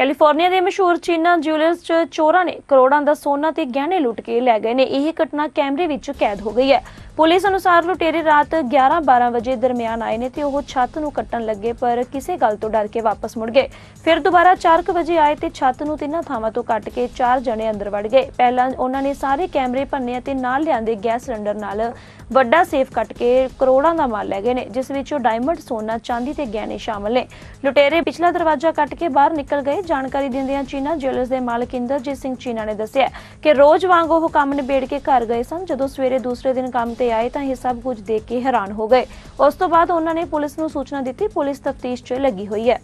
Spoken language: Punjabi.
ਕੈਲੀਫੋਰਨੀਆ ਦੇ ਮਸ਼ਹੂਰ ਚੀਨਾ ਜਿਊਲਰਸ 'ਚ ਚੋਰਾਂ ਨੇ ਕਰੋੜਾਂ ਦਾ ਸੋਨਾ ਤੇ ਗਹਿਣੇ ਲੁੱਟ ਕੇ ਲੈ ਗਏ ਨੇ। ਇਹ ਘਟਨਾ ਕੈਮਰੇ ਵਿੱਚ ਕੈਦ ਹੋ ਗਈ ਹੈ। ਪੁਲਿਸ ਅਨੁਸਾਰ ਲੁਟੇਰੇ ਰਾਤ 11-12 ਵਜੇ ਦਰਮਿਆਨ ਆਏ ਨੇ ਤੇ ਉਹ ਛੱਤ ਨੂੰ ਕੱਟਣ ਲੱਗੇ, ਪਰ ਕਿਸੇ ਗੱਲ ਤੋਂ ਡਰ ਕੇ ਵਾਪਸ ਮੁੜ ਗਏ। ਫਿਰ ਦੁਬਾਰਾ 4 ਵਜੇ ਆਏ ਤੇ ਛੱਤ ਨੂੰ ਤਿੰਨਾਂ ਥਾਵਾਂ ਤੋਂ ਕੱਟ ਕੇ ਚਾਰ ਜਣੇ ਅੰਦਰ ਵੜ ਗਏ। ਪਹਿਲਾਂ ਉਹਨਾਂ ਨੇ ਸਾਰੇ ਕੈਮਰੇ ਭੰਨੇ ਅਤੇ ਨਾਲ ਲਿਆਂਦੇ ਗੈਸ ਸਿਲੰਡਰ ਨਾਲ ਵੱਡਾ ਸੇਫ ਕੱਟ ਕੇ ਕਰੋੜਾਂ ਦਾ ਮਾਲ ਲੈ ਗਏ ਨੇ, ਜਿਸ ਵਿੱਚੋਂ ਡਾਇਮੰਡ ਸੋਨਾ, ਚਾਂਦੀ ਤੇ ਗਹਿਣੇ ਸ਼ਾਮਲ ਨੇ। ਲੁਟੇਰੇ ਪਿਛਲਾ ਦਰਵਾਜ਼ਾ ਕੱਟ ਕੇ ਬਾਹਰ ਨਿਕਲ ਗਏ ਜਾਣਕਾਰੀ ਦਿੰਦਿਆਂ ਚੀਨਾ ਜਿਊਲਰਸ ਦੇ ਮਾਲਕ ਇੰਦਰਜੀਤ ਸਿੰਘ ਚੀਨਾ ਨੇ ਦੱਸਿਆ ਕਿ ਰੋਜ਼ ਵਾਂਗ ਉਹ ਕੰਮ ਨਿਬੇੜ ਕੇ ਘਰ ਗਏ ਸਨ। ਜਦੋਂ ਸਵੇਰੇ ਦੂਸਰੇ ਦਿਨ ਕੰਮ ਤੇ ਆਏ ਤਾਂ ਇਹ ਸਭ ਕੁਝ ਦੇਖ ਕੇ ਹੈਰਾਨ ਹੋ ਗਏ। ਉਸ ਤੋਂ ਬਾਅਦ ਉਹਨਾਂ ਨੇ ਪੁਲਿਸ ਨੂੰ ਸੂਚਨਾ ਦਿੱਤੀ। ਪੁਲਿਸ ਤਫਤੀਸ਼ 'ਚ ਲੱਗੀ ਹੋਈ ਹੈ।